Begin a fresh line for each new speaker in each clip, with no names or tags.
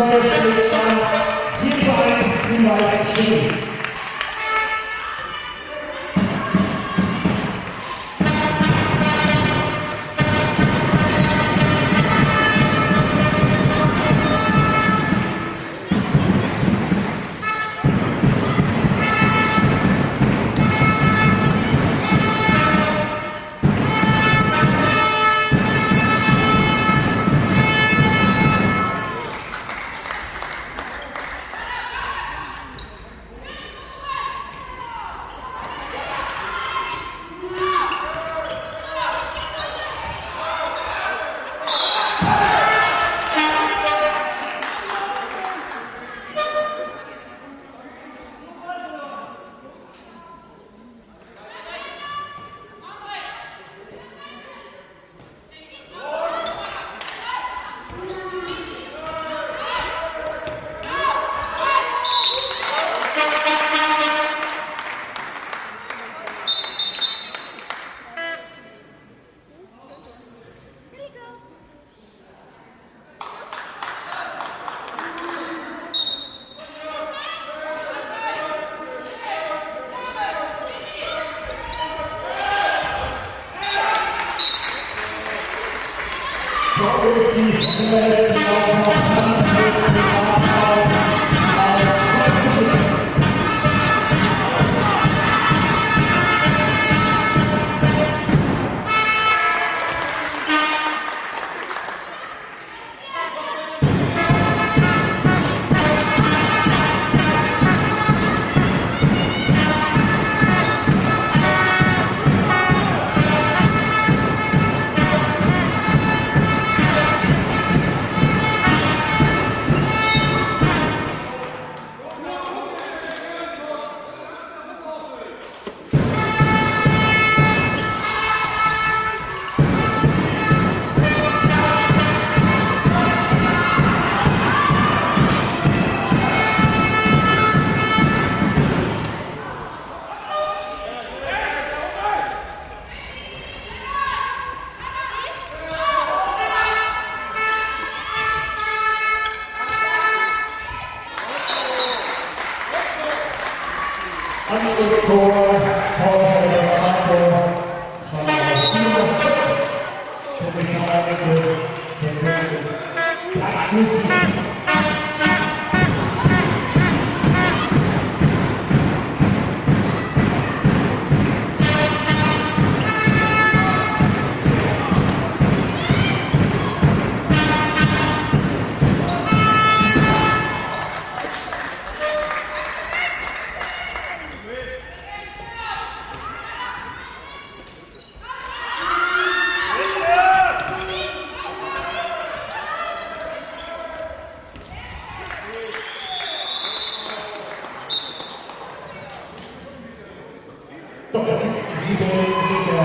Hinweis, Hinweis, Hinweis, Hinweis. Probably,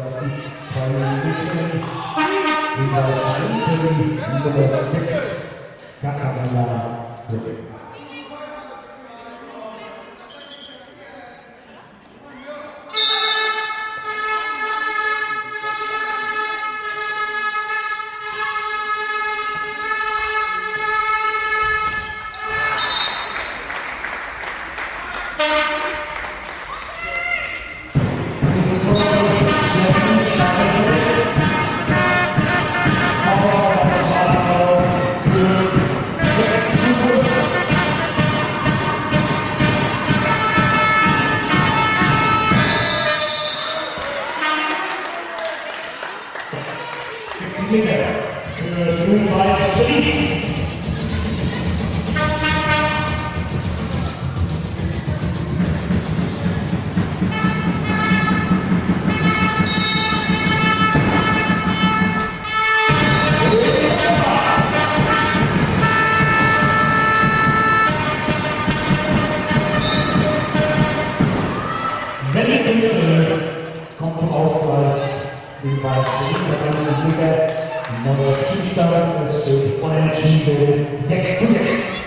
Zwei Minuten. über die Bundesliga. Und das Spielstand ist durch Unentschieden 6 zu 6.